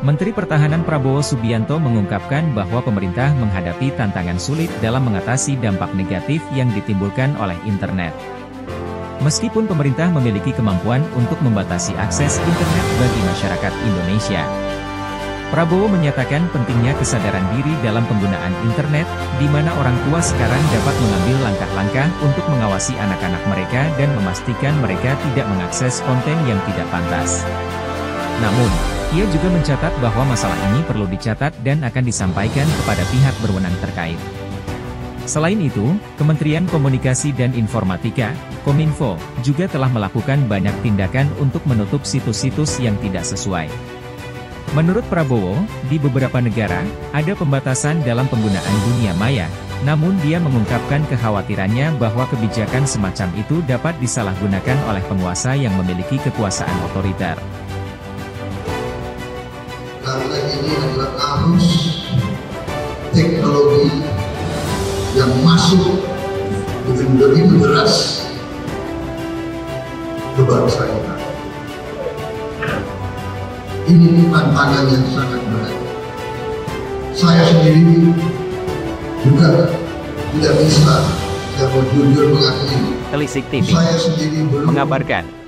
Menteri Pertahanan Prabowo Subianto mengungkapkan bahwa pemerintah menghadapi tantangan sulit dalam mengatasi dampak negatif yang ditimbulkan oleh internet. Meskipun pemerintah memiliki kemampuan untuk membatasi akses internet bagi masyarakat Indonesia, Prabowo menyatakan pentingnya kesadaran diri dalam penggunaan internet, di mana orang tua sekarang dapat mengambil langkah-langkah untuk mengawasi anak-anak mereka dan memastikan mereka tidak mengakses konten yang tidak pantas. Namun, ia juga mencatat bahwa masalah ini perlu dicatat dan akan disampaikan kepada pihak berwenang terkait. Selain itu, Kementerian Komunikasi dan Informatika, Kominfo, juga telah melakukan banyak tindakan untuk menutup situs-situs yang tidak sesuai. Menurut Prabowo, di beberapa negara, ada pembatasan dalam penggunaan dunia maya, namun dia mengungkapkan kekhawatirannya bahwa kebijakan semacam itu dapat disalahgunakan oleh penguasa yang memiliki kekuasaan otoriter karena ini adalah arus teknologi yang masuk dengan begitu deras ke bangsa kita. Ini tantangan yang sangat berat. Saya sendiri juga tidak bisa, saya mau jujur mengakui. Telisik TV Saya sendiri belum mengabarkan